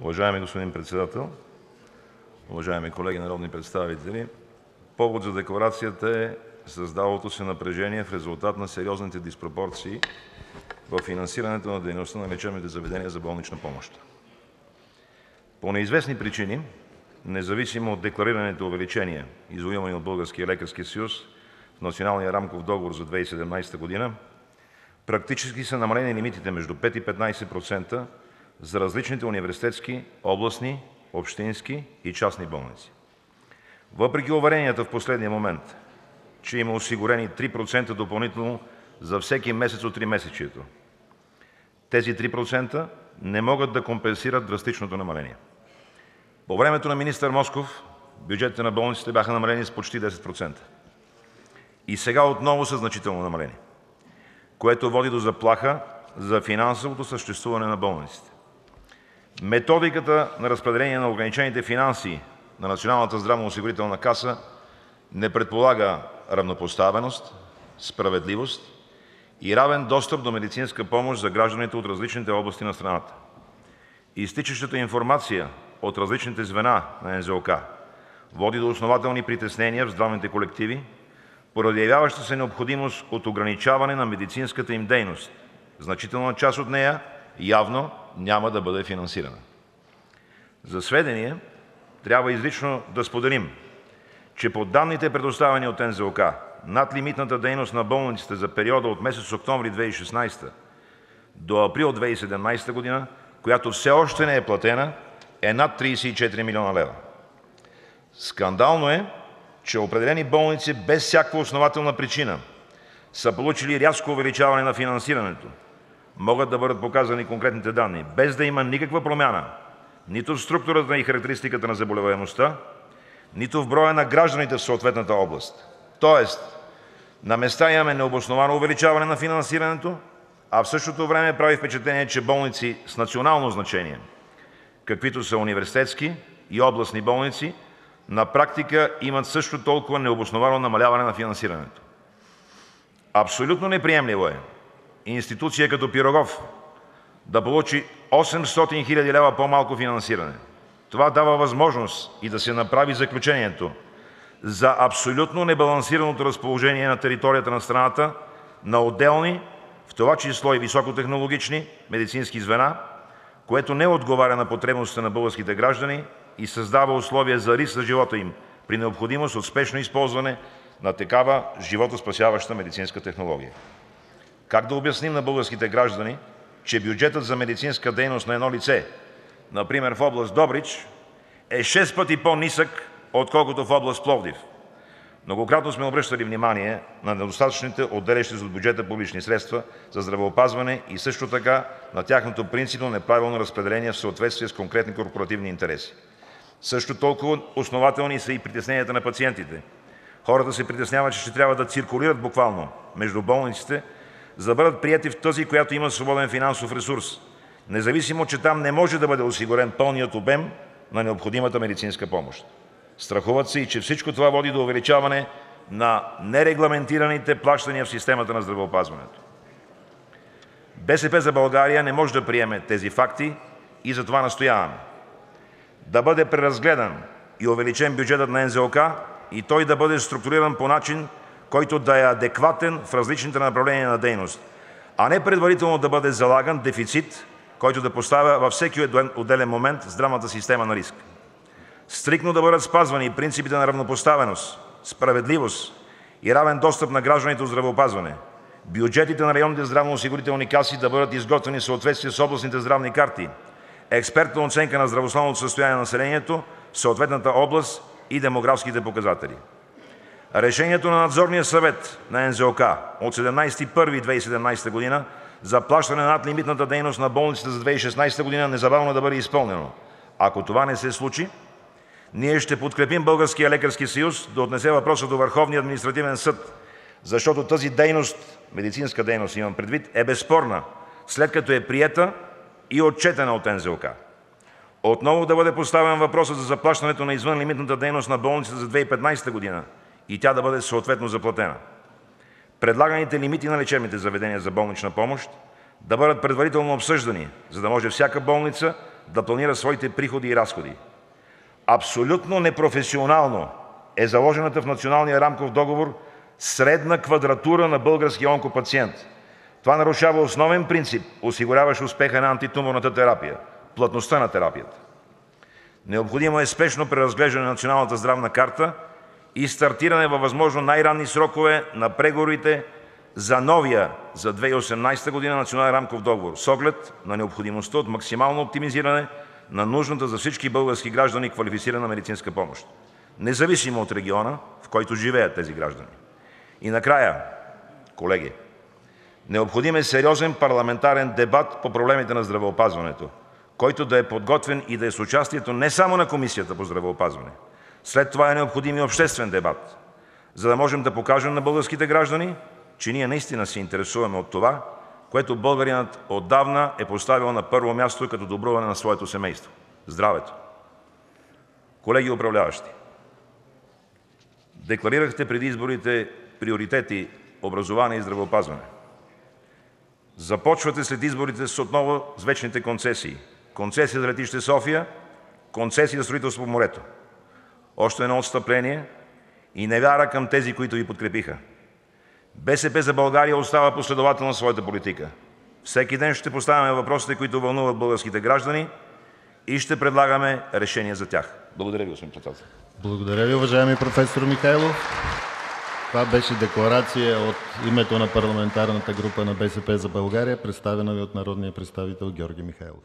Уважаеми господин Председател, уважаеми колеги народни представители! Повод за декларацията е създалото се напрежение в резултат на сериозните диспропорции във финансирането на дейността на лечебните заведения за болнична помощ. По неизвестни причини, независимо от декларираните увеличения, извоювани от Българския лекарски съюз в Националния рамков договор за 2017 г., практически са намалени лимитите между 5 и 15% за различните университетски, областни, общински и частни болници. Въпреки уверенията в последния момент, че има осигурени 3% допълнително за всеки месец от тримесечието, тези 3% не могат да компенсират драстичното намаление. По времето на министър Москов бюджетите на болниците бяха намалени с почти 10% и сега отново са значително намалени, което води до заплаха за финансовото съществуване на болниците. Методиката на разпределение на ограничените финанси на Националната здравноосигурителна каса не предполага равнопоставеност, справедливост и равен достъп до медицинска помощ за гражданите от различните области на страната. Изтичащата информация от различните звена на НЗОК води до основателни притеснения в здравните колективи поради явяваща се необходимост от ограничаване на медицинската им дейност. Значителна част от нея явно няма да бъде финансирана. За сведение трябва изрично да споделим, че по данните, предоставени от НЗОК, надлимитната дейност на болниците за периода от месец октомври 2016 до април 2017 г., която все още не е платена, е над 34 млн. лв. Скандално е, че определени болници без всякаква основателна причина са получили рязко увеличаване на финансирането. Могат да бъдат показани конкретните данни, без да има никаква промяна нито в структурата и характеристиката на заболеваемостта, нито в броя на гражданите в съответната област. Тоест на места имаме необосновано увеличаване на финансирането, а в същото време прави впечатление, че болници с национално значение, каквито са университетски и областни болници, на практика имат също толкова необосновано намаляване на финансирането. Абсолютно неприемливо е институция като „Пирогов“ да получи 800 хил. лв. по-малко финансиране. Това дава възможност и да се направи заключението за абсолютно небалансираното разположение на територията на страната на отделни, в това число и високотехнологични медицински звена, което не отговаря на потребностите на българските граждани и създава условия за риск за живота им при необходимост от спешно използване на такава животоспасяваща медицинска технология. Как да обясним на българските граждани, че бюджетът за медицинска дейност на едно лице, например в област Добрич, е шест пъти по-нисък, отколкото в област Пловдив? Многократно сме обръщали внимание на недостатъчните отделящи от бюджета публични средства за здравеопазване и също така на тяхното принципно неправилно разпределение в съответствие с конкретни корпоративни интереси. Също толкова основателни са и притесненията на пациентите. Хората се притесняват, че ще трябва да циркулират буквално между болниците, за да бъдат приети в тази, която има свободен финансов ресурс, независимо че там не може да бъде осигурен пълният обем на необходимата медицинска помощ. Страхуват се и че всичко това води до увеличаване на нерегламентираните плащания в системата на здравеопазването. „БСП за България“ не може да приеме тези факти и затова настояваме да бъде преразгледан и увеличен бюджетът на НЗОК и той да бъде структуриран по начин, който да е адекватен в различните направления на дейност, а не предварително да бъде залаган дефицит, който да поставя във всеки отделен момент здравната система на риск. Стриктно да бъдат спазвани принципите на равнопоставеност, справедливост и равен достъп на гражданите до здравеопазване. Бюджетите на районните здравноосигурителни каси да бъдат изготвени в съответствие с областните здравни карти, експертна оценка на здравословното състояние на населението съответната област и демографските показатели. Решението на Надзорния съвет на НЗОК от 17 януари 2017 г. за плащане на надлимитната дейност на болниците за 2016 г. незабавно да бъде изпълнено. Ако това не се случи, ние ще подкрепим Българския лекарски съюз да отнесе въпроса до Върховния административен съд, защото тази дейност, медицинска дейност имам предвид, е безспорна, след като е приета и отчетена от НЗОК. Отново да бъде поставен въпросът за заплащането на извънлимитната дейност на болниците за 2015 г. и тя да бъде съответно заплатена. Предлаганите лимити на лечебните заведения за болнична помощ да бъдат предварително обсъждани, за да може всяка болница да планира своите приходи и разходи. Абсолютно непрофесионално е заложената в Националния рамков договор средна квадратура на българския онкопациент. Това нарушава основен принцип, осигуряващ успеха на антитуморната терапия – плътността на терапията. Необходимо е спешно преразглеждане на Националната здравна карта и стартиране във възможно най-ранни срокове на преговорите за новия за 2018 г. Национален рамков договор с оглед на необходимостта от максимално оптимизиране на нужната за всички български граждани квалифицирана медицинска помощ, независимо от региона, в който живеят тези граждани. И накрая, колеги, необходим е сериозен парламентарен дебат по проблемите на здравеопазването, който да е подготвен и да е с участието не само на Комисията по здравеопазване. След това е необходим и обществен дебат, за да можем да покажем на българските граждани, че ние наистина се интересуваме от това, което българинът отдавна е поставил на първо място като добруване на своето семейство – здравето. Колеги управляващи, декларирахте преди изборите приоритети образование и здравеопазване. Започвате след изборите с отново с вечните концесии – концесия за летище София, концесия за строителство по морето. Още едно отстъпление и невяра към тези, които Ви подкрепиха. „БСП за България“ остава последователна в своята политика. Всеки ден ще поставяме въпросите, които вълнуват българските граждани, и ще предлагаме решения за тях. Благодаря Ви, господин Председател. Благодаря Ви, уважаеми професор Михайлов. Това беше декларация от името на парламентарната група на „БСП за България“, представена Ви от народния представител Георги Михайлов.